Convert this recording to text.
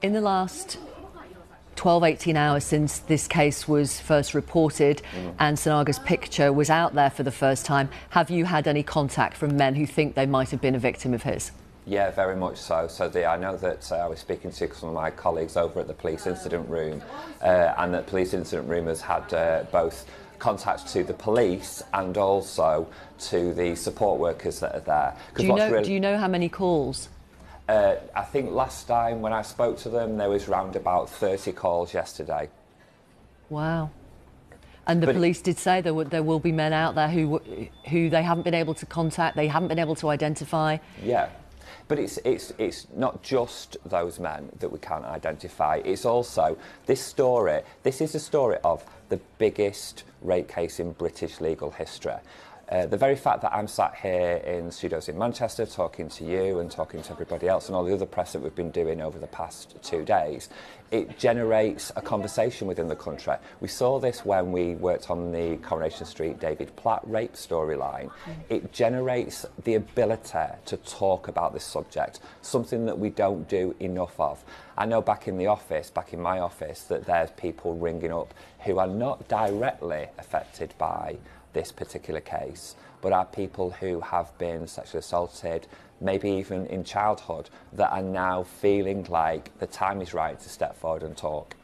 In the last 12, 18 hours since this case was first reported mm. and Sinaga's picture was out there for the first time, have you had any contact from men who think they might have been a victim of his? Yeah, very much so. So the, I know that uh, I was speaking to some of my colleagues over at the police incident room, uh, and that police incident room has had uh, both contact to the police and also to the support workers that are there. Do you, know, really... do you know how many calls? Uh, I think last time when I spoke to them, there was round about 30 calls yesterday. Wow. And the but police did say there, there will be men out there who, who they haven't been able to contact, they haven't been able to identify. Yeah. But it's, it's, it's not just those men that we can't identify. It's also this story. This is a story of the biggest rape case in British legal history. Uh, the very fact that I'm sat here in studios in Manchester talking to you and talking to everybody else and all the other press that we've been doing over the past two days, it generates a conversation within the country. We saw this when we worked on the Coronation Street David Platt rape storyline. Mm. It generates the ability to talk about this subject, something that we don't do enough of. I know back in the office, back in my office, that there's people ringing up who are not directly affected by this particular case, but are people who have been sexually assaulted, maybe even in childhood, that are now feeling like the time is right to step forward and talk.